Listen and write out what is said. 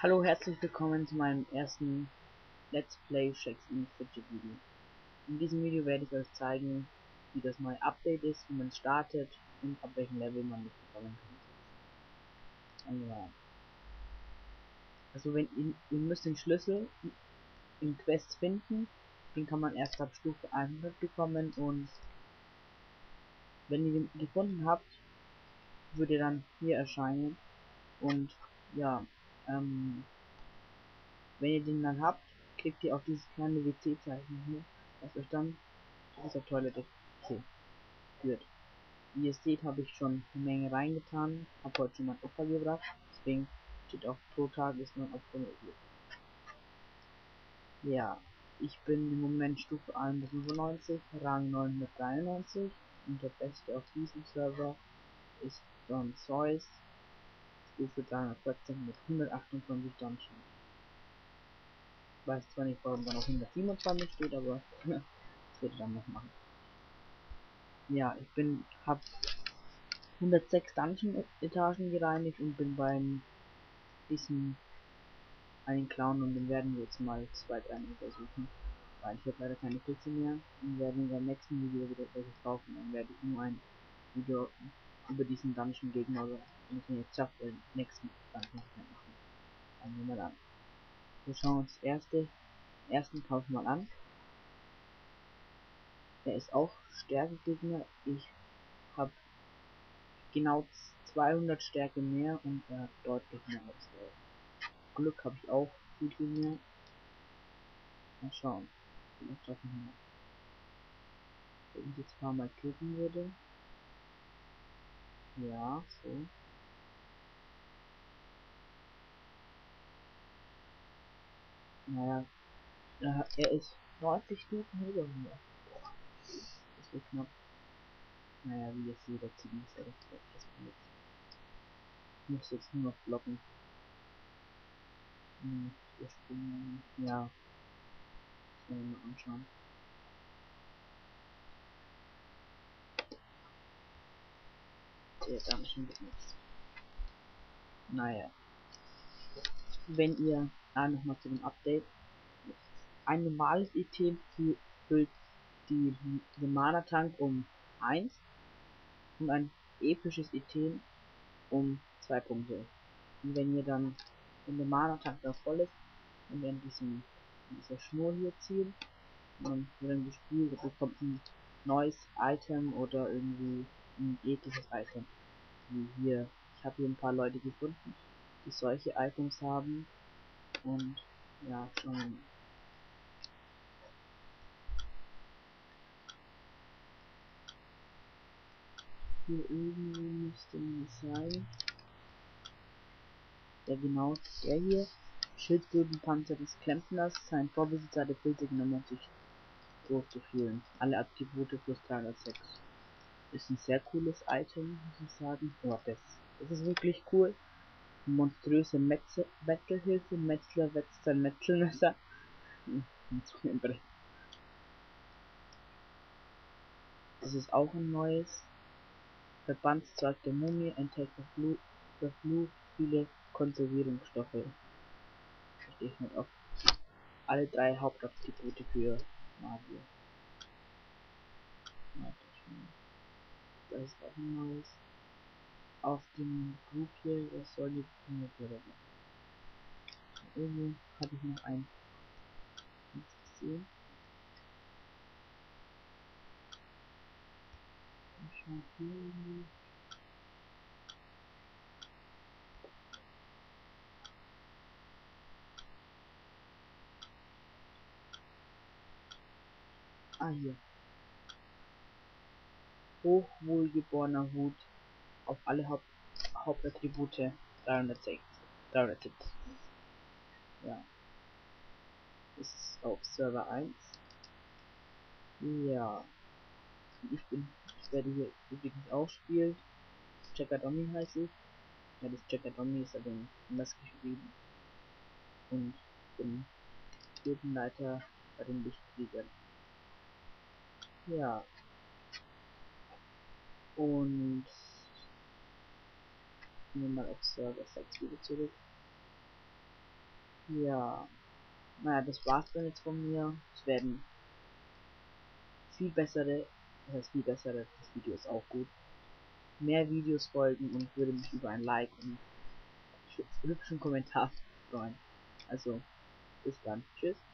Hallo, herzlich willkommen zu meinem ersten Let's Play Shakes in Fidget Video. In diesem Video werde ich euch zeigen, wie das neue Update ist, wie man startet und ab welchem Level man nicht bekommen kann. Ja. Also wenn ihr, ihr müsst den Schlüssel in Quest finden, den kann man erst ab Stufe 100 bekommen und wenn ihr den gefunden habt, würde dann hier erscheinen und ja, ähm, wenn ihr den dann habt, klickt ihr auf dieses kleine WC-Zeichen hier, was euch dann zu dieser Toilette führt. Wie ihr seht, habe ich schon eine Menge reingetan, habe heute schon mein Opfer gebracht, deswegen steht auch pro Tag ist nur ein Opfer möglich. Ja, ich bin im Moment Stufe 195, Rang 993 und der beste auf diesem Server ist Don Zeus, Stufe 314 mit 128 Dungeons weiß zwar nicht, warum da noch 127 steht, aber das werde ich dann noch machen. Ja, ich bin, hab 106 Dungeon-Etagen gereinigt und bin beim diesem einen Clown und den werden wir jetzt mal zwei, drei untersuchen. Weil ich habe leider keine Pilze mehr und werden in der nächsten Video wieder welche kaufen. Dann werde ich nur ein Video über diesen Dungeon Gegner wenn ich ihn jetzt schaffe, den nächsten Dungeon machen. Dann nehmen wir dann. Wir schauen uns erste, ersten Kauf mal an. Er ist auch Stärkegegner. Ich habe genau 200 Stärke mehr und er hat deutlich mehr als er. Glück habe ich auch viel, viel mehr. Mal schauen. Vielleicht schaffen wir. Wenn ich jetzt ein paar Mal klicken würde. Ja, so. Naja, er ist 90 Stufen über mir. Das wird knapp. Naja, wie jetzt jeder CD ist ja das, das. Ich muss jetzt nur noch blocken. Hm, wir springen. Ja. Das werden wir mal anschauen. Der Dungeon wird nichts. Naja. Wenn ihr, ah, nochmal zu dem Update ein normales Item füllt die, den Mana-Tank um 1 und ein episches Item um 2 Punkte. Und wenn ihr dann, wenn der Mana-Tank da voll ist, und dann diesen, dieser Schnur hier ziehen, und dann gespielt, bekommt ein neues Item oder irgendwie ein episches Item. Wie hier. Ich habe hier ein paar Leute gefunden, die solche Items haben. Und ja, schon hier irgendwo müsste man sein. Der genau, der hier. Schildbödenpanzer des Klempners. Sein Vorbesitzer Filter genommen, um sich durchzuführen. Alle Attribute plus 306. Ist ein sehr cooles Item, muss ich sagen. Oh, das, das ist wirklich cool. Monströse Metzelhilfe. Metzler wetzt sein Metzelmesser. Das ist auch ein neues. Verbandszweig der Mumie enthält verflucht viele Konservierungsstoffe. Verstehe ich nicht auf. Alle drei Hauptattribute für Magier. Das ist auch neues. Auf dem Group hier, das soll die Primitive Irgendwo habe ich noch ein. Nichts gesehen. Irgendwie. Ah, hier. Hochwohlgeborener Hut auf alle Haupt Hauptattribute 306. 306. Ja. Ist auf Server 1. Ja. Ich bin, ich werde hier übrigens auch spielen. Checker Dommy heiße ich. Ja, das Checker Dommy ist aber anders geschrieben. Und bin Gruppenleiter bei den Lichtkriegern. Ja. Und wir mal auf Server 6 wieder zurück. Ja. Naja, das war's dann jetzt von mir. Es werden viel bessere, das heißt viel bessere, das Video ist auch gut, mehr Videos folgen und würde mich über ein Like und hübschen Kommentar freuen. Also, bis dann. Tschüss.